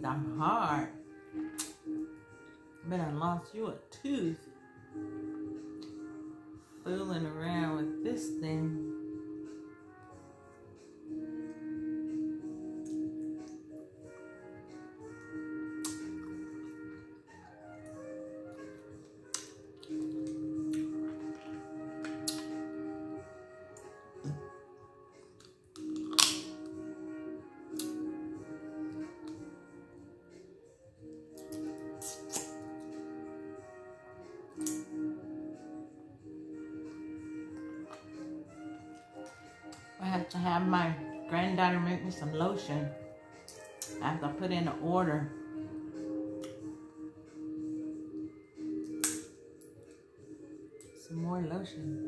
things are hard. Bet I lost you a tooth. Have my granddaughter make me some lotion. I have to put in an order. Some more lotion.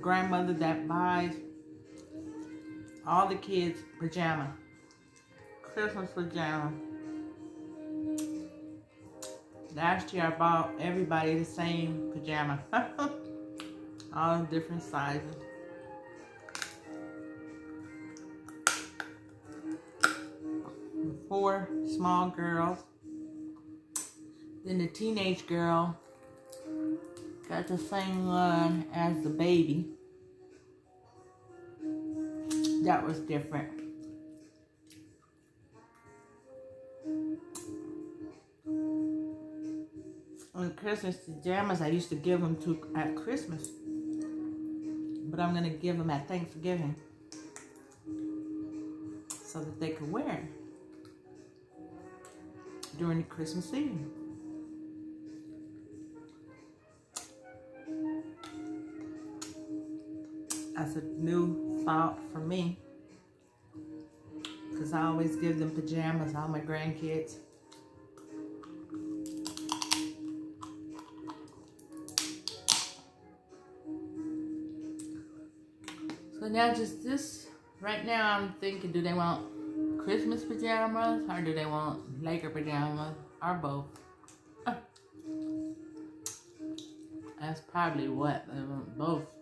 Grandmother that buys all the kids pajama, Christmas pajama. Last year I bought everybody the same pajama, all different sizes. Four small girls. Then the teenage girl got the same one as the baby. That was different. On Christmas pajamas, I used to give them to at Christmas, but I'm gonna give them at Thanksgiving so that they could wear during the Christmas season. That's a new thought for me. Because I always give them pajamas, all my grandkids. So now just this, right now I'm thinking, do they want Christmas pajamas or do they want Laker pajamas or both? That's probably what, they want both.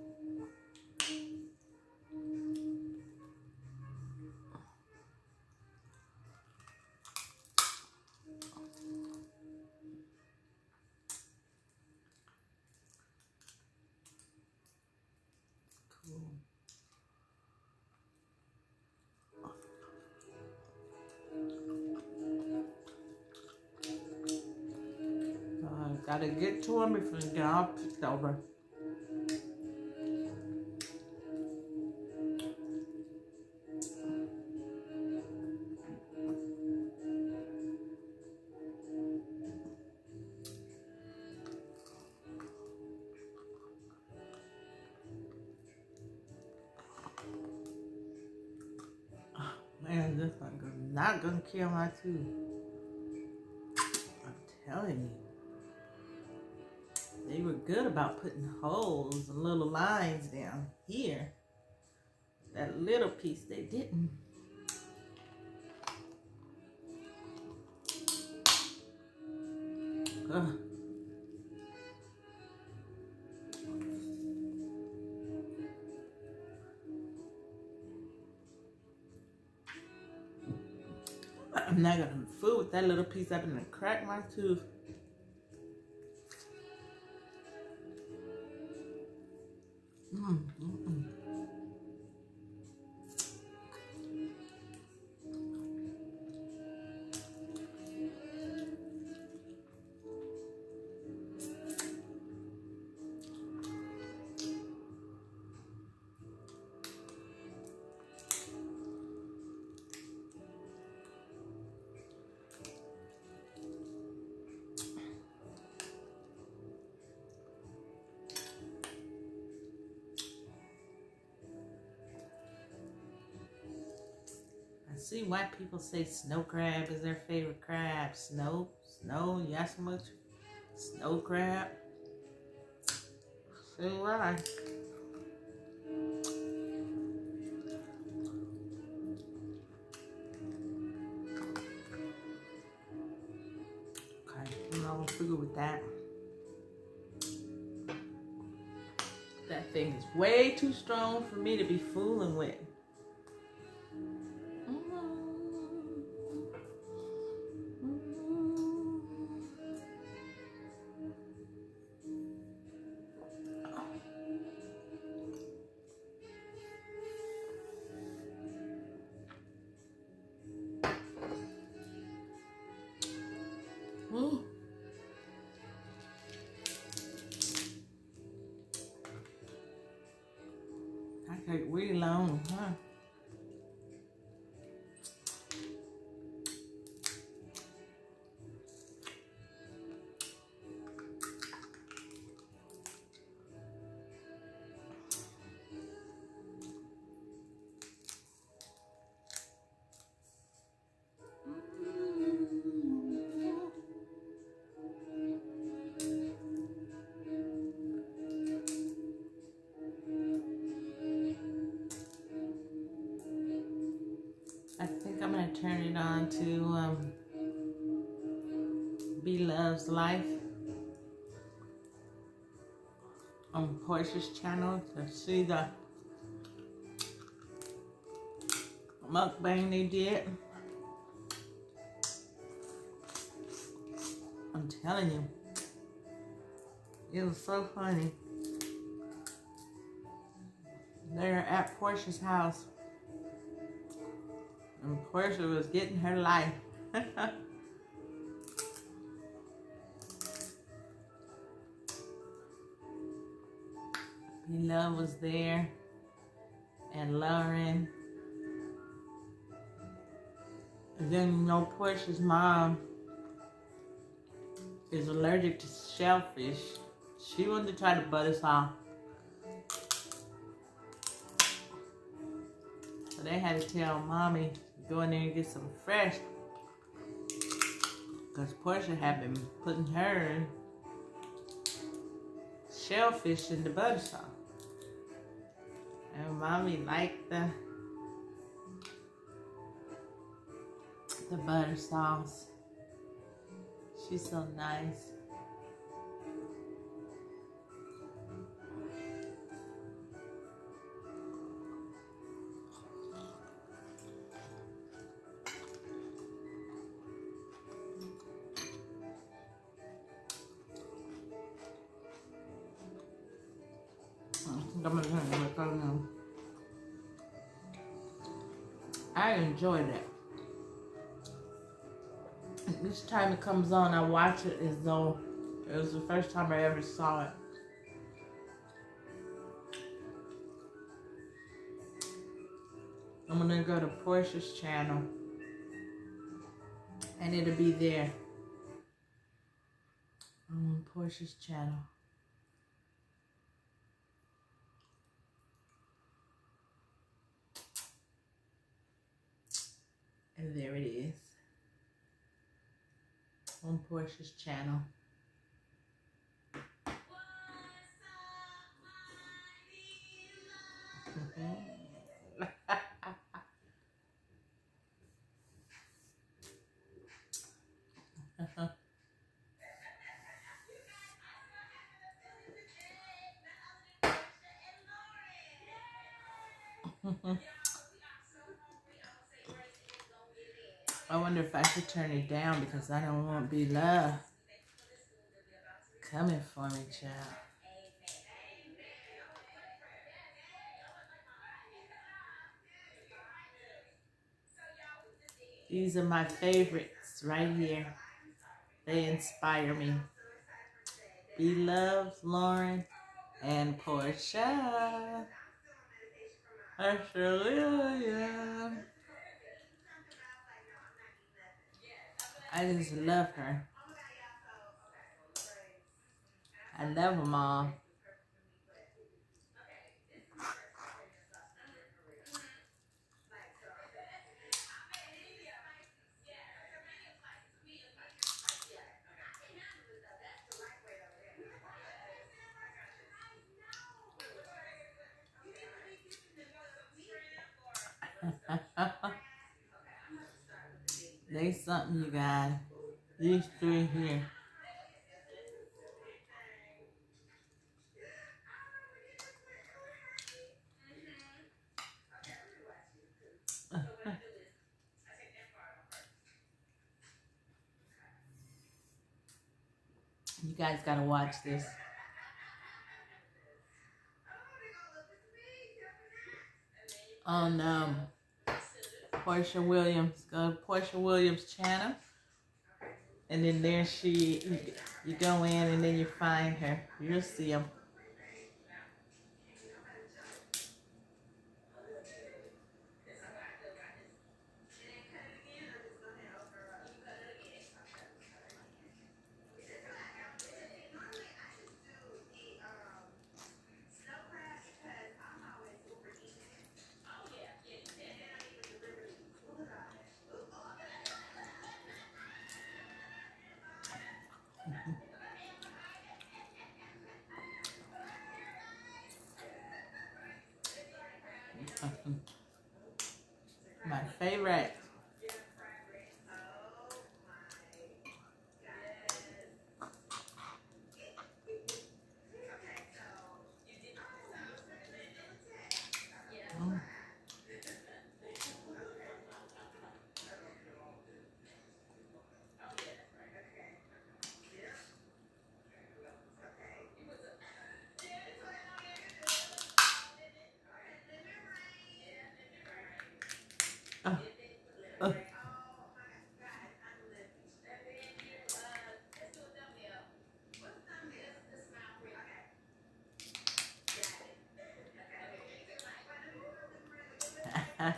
Get all picked over. Man, this one not gonna kill my tooth. I'm telling you. They were good about putting holes and little lines down here. That little piece they didn't. Ugh. I'm not gonna fool with that little piece. I'm gonna crack my tooth. Mm, see why people say snow crab is their favorite crab. Snow, snow, yes, much snow crab. See why? Okay, I'm not figure with that. That thing is way too strong for me to be fooling with. I take really long, huh? I'm gonna turn it on to um, Be Love's Life on Porsha's channel to see the mukbang they did. I'm telling you, it was so funny. They're at Porsha's house. And Porsha was getting her life. Love was there. And Lauren. And then, you know, Porsha's mom is allergic to shellfish. She wanted to try to butt us off. So they had to tell mommy go in there and get some fresh. Because Porsha had been putting her shellfish in the butter sauce. And mommy liked the the butter sauce. She's so nice. Each time it comes on, I watch it as though it was the first time I ever saw it. I'm gonna go to Porsha's channel and it'll be there I'm on Porsha's channel. And there it is on Porsha's channel. I wonder if I should turn it down because I don't want be love coming for me, child. These are my favorites right here. They inspire me. Be Love, Lauren, and Porsha. Australia. I just love her. I love them all. They something you guys. These three here. You guys gotta watch this. On um, Porsha Williams, go to Porsha Williams channel, and then there she, you, you go in and then you find her. You'll see them. My favorite. Mm. Uh, uh.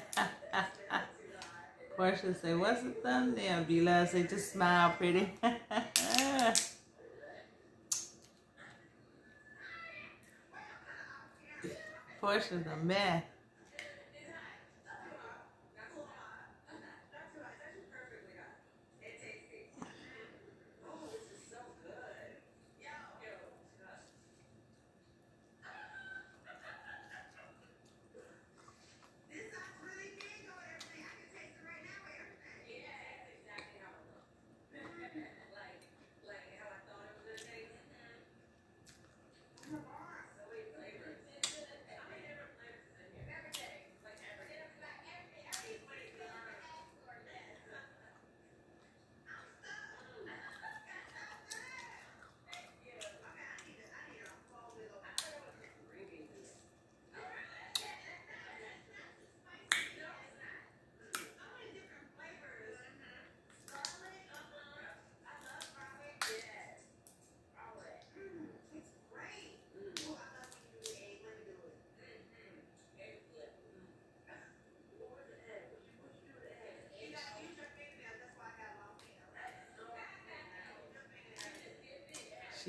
Porsha say, what's the thumbnail? Bila say, just smile pretty. Porsha's a mess.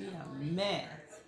She a mess.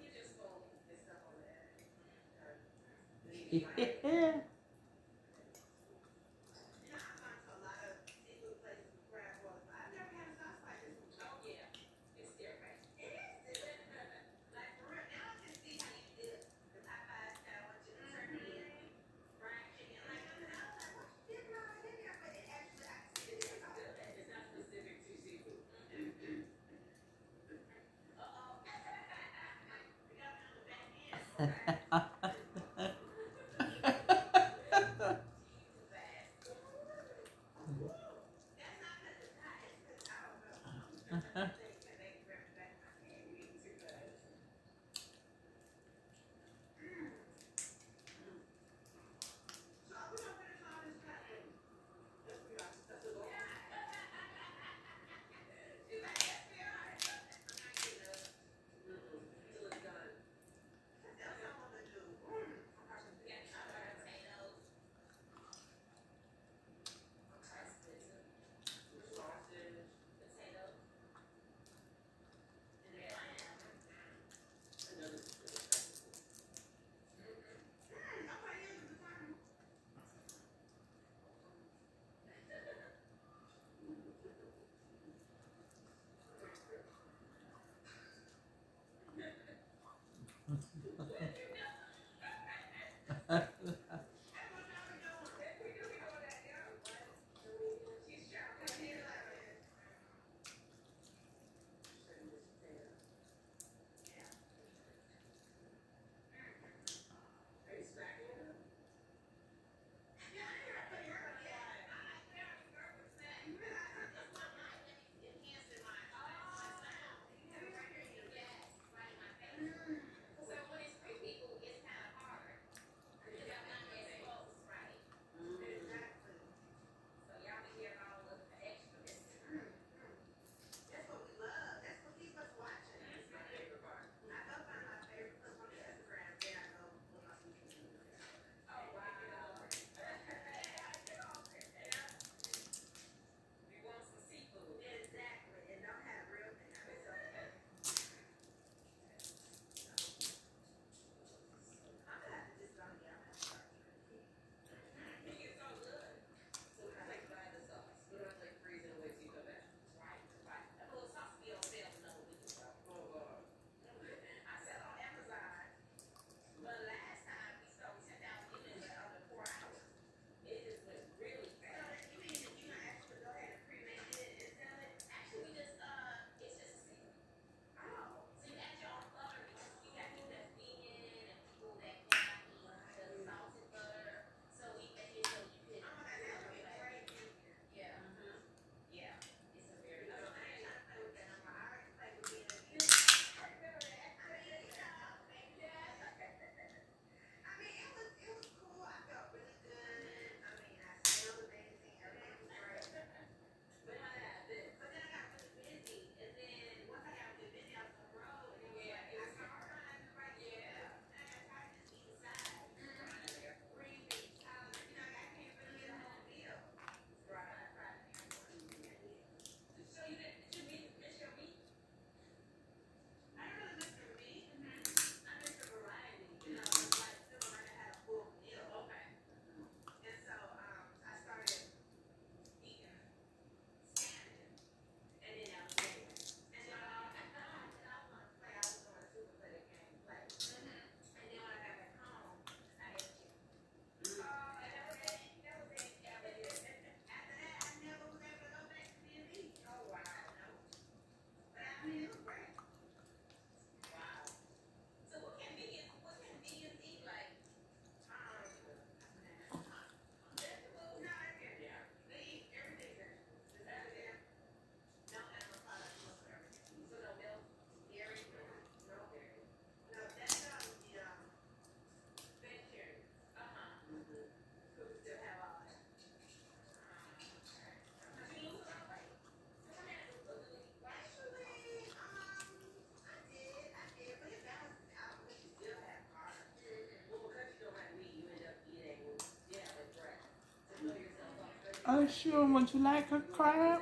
Oh, sure. Would you like a crab?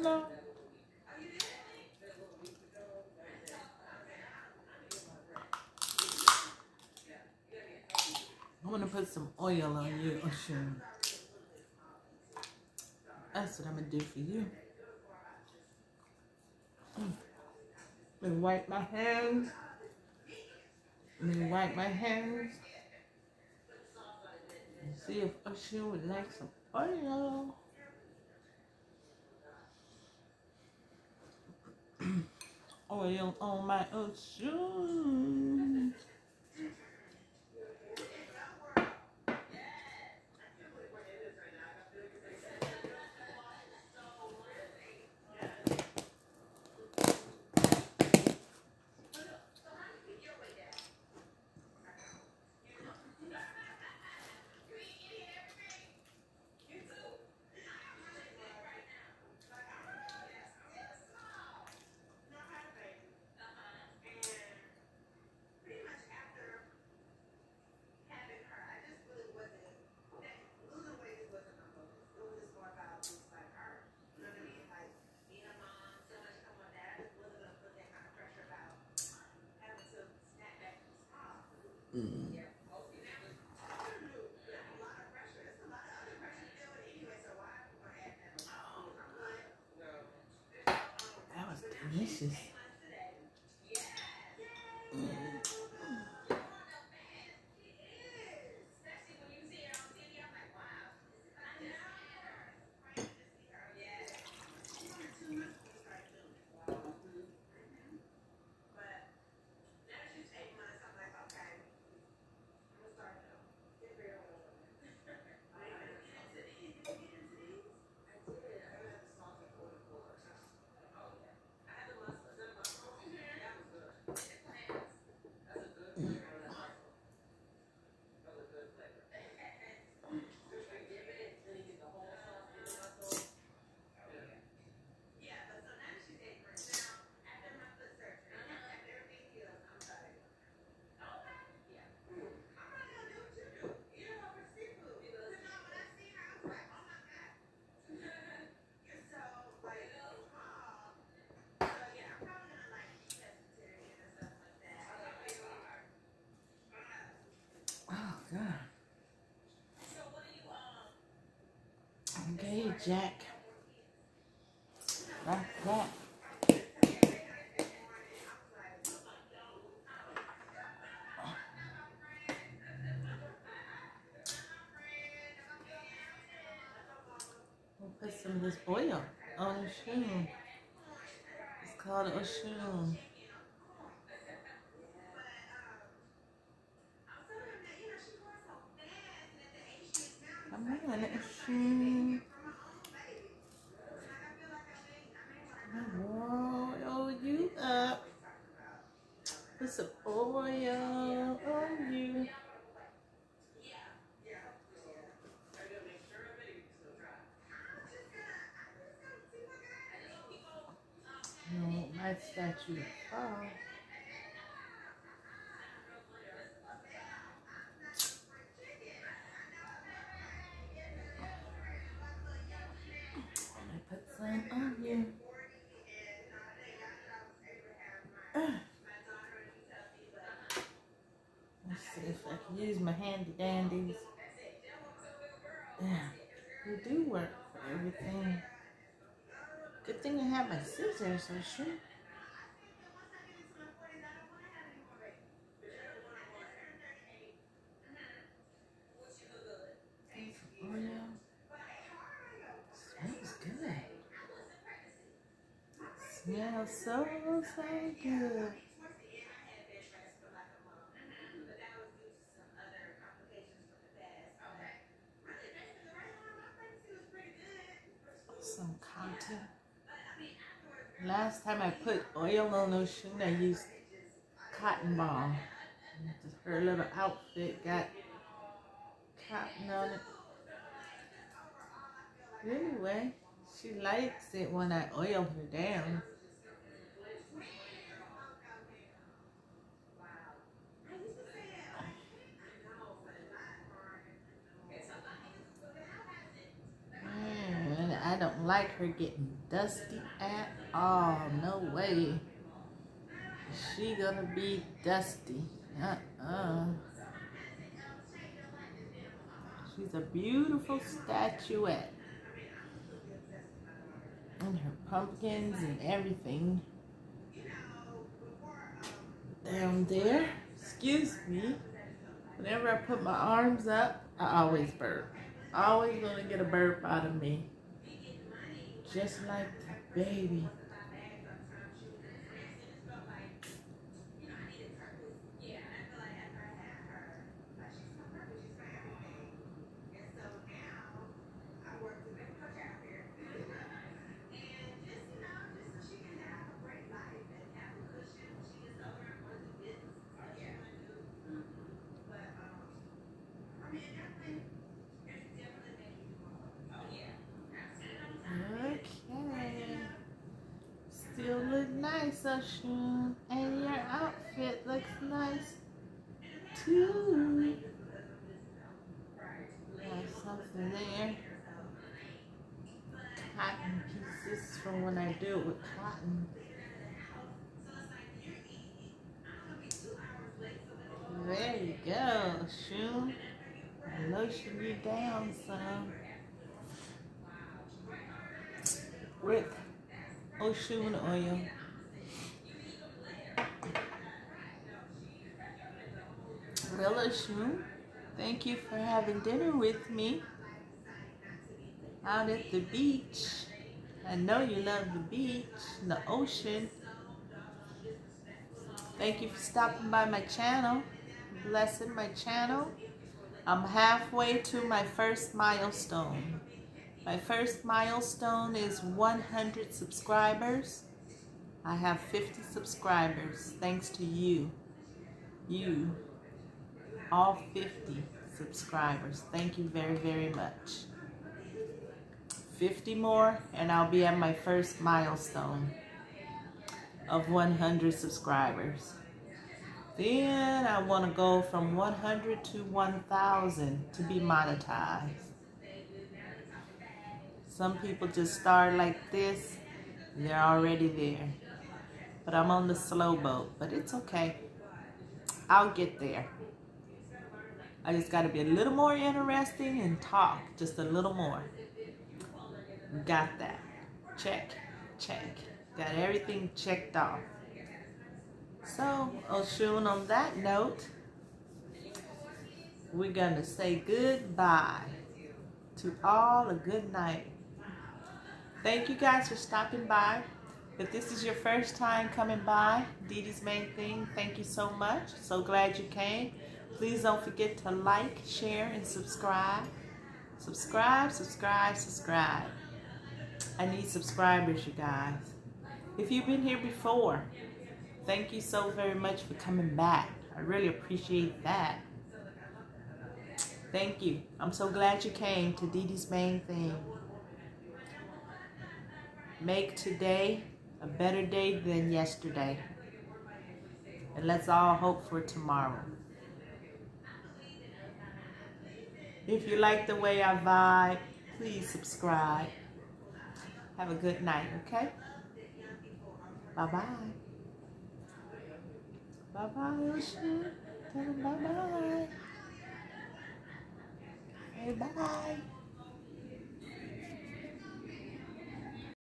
No. I'm gonna put some oil on you, sure. That's what I'm gonna do for you. Me wipe my hands. Let me wipe my hands. See if Oshun would like some oil. oil on my Oshun. Mm. That was delicious. Oh God. Okay, Jack. That's that. We'll put some of this oil on the shoe. It's called a shoe. Come on, a shoe. Oil you up. Put some oil on you. My statue fall. Put some on you. Let's see if I can use my handy dandies. Yeah, they do work for everything. Good thing I have my scissors, so sure. Some oil. Smells good. Smells so, so good. Uh, some cotton. Last time I put oil on those shoes, I used cotton ball. Her little outfit got cotton on it. Anyway, she likes it when I oil her down. don't like her getting dusty at all. No way. She gonna be dusty. Uh-uh. She's a beautiful statuette. And her pumpkins and everything. Down there. Excuse me. Whenever I put my arms up, I always burp. Always gonna get a burp out of me. Just like the baby. still look nice, Oshun. And your outfit looks nice too. There's something there. Cotton from when I do it with cotton. There you go, Shun. Lotion you down some. With Oshun oil. Well, Oshun, thank you for having dinner with me out at the beach. I know you love the beach, and the ocean. Thank you for stopping by my channel, blessing my channel. I'm halfway to my first milestone. My first milestone is 100 subscribers. I have 50 subscribers thanks to you. You, all 50 subscribers. Thank you very, very much. 50 more and I'll be at my first milestone of 100 subscribers. Then I want to go from 100 to 1,000 to be monetized. Some people just start like this, they're already there. But I'm on the slow boat, but it's okay. I'll get there. I just got to be a little more interesting and talk just a little more. Got that. Check, check. Got everything checked off. So, Oshun, on that note, we're going to say goodbye to all a good night. Thank you guys for stopping by. If this is your first time coming by, Dee's Main Thing, thank you so much. So glad you came. Please don't forget to like, share, and subscribe. Subscribe, subscribe, subscribe. I need subscribers, you guys. If you've been here before, thank you so very much for coming back. I really appreciate that. Thank you. I'm so glad you came to Dee Dee's Main Thing. Make today a better day than yesterday. And let's all hope for tomorrow. If you like the way I vibe, please subscribe. Have a good night, okay? Bye-bye. Bye-bye, Oshun. Tell them bye-bye. Hey, bye.